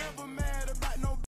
never mad.